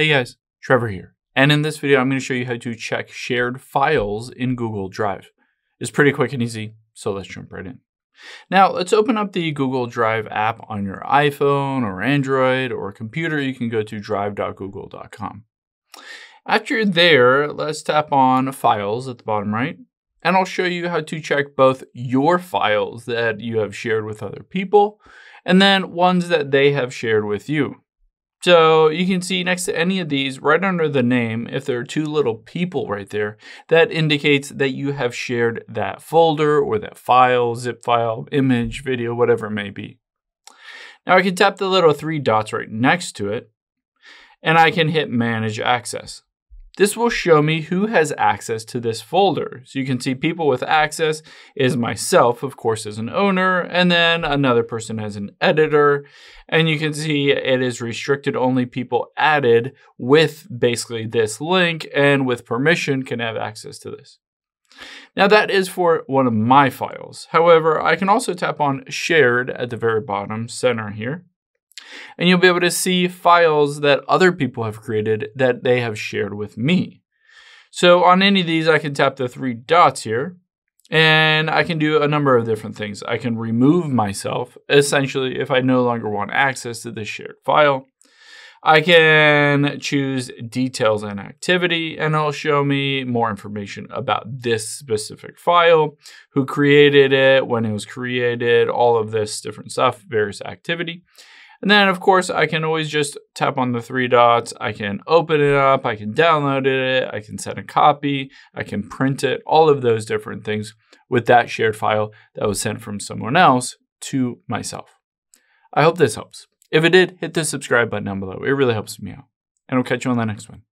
Hey guys, Trevor here. And in this video, I'm going to show you how to check shared files in Google Drive. It's pretty quick and easy, so let's jump right in. Now, let's open up the Google Drive app on your iPhone or Android or computer. You can go to drive.google.com. After you're there, let's tap on Files at the bottom right, and I'll show you how to check both your files that you have shared with other people and then ones that they have shared with you. So you can see next to any of these, right under the name, if there are two little people right there, that indicates that you have shared that folder or that file, zip file, image, video, whatever it may be. Now I can tap the little three dots right next to it, and I can hit Manage Access. This will show me who has access to this folder. So you can see people with access is myself, of course, as an owner, and then another person as an editor. And you can see it is restricted only people added with basically this link and with permission can have access to this. Now that is for one of my files. However, I can also tap on shared at the very bottom center here and you'll be able to see files that other people have created that they have shared with me. So on any of these, I can tap the three dots here and I can do a number of different things. I can remove myself, essentially, if I no longer want access to this shared file. I can choose details and activity, and it'll show me more information about this specific file, who created it, when it was created, all of this different stuff, various activity. And then of course I can always just tap on the three dots. I can open it up, I can download it, I can set a copy, I can print it, all of those different things with that shared file that was sent from someone else to myself. I hope this helps. If it did, hit the subscribe button down below. It really helps me out. And I'll catch you on the next one.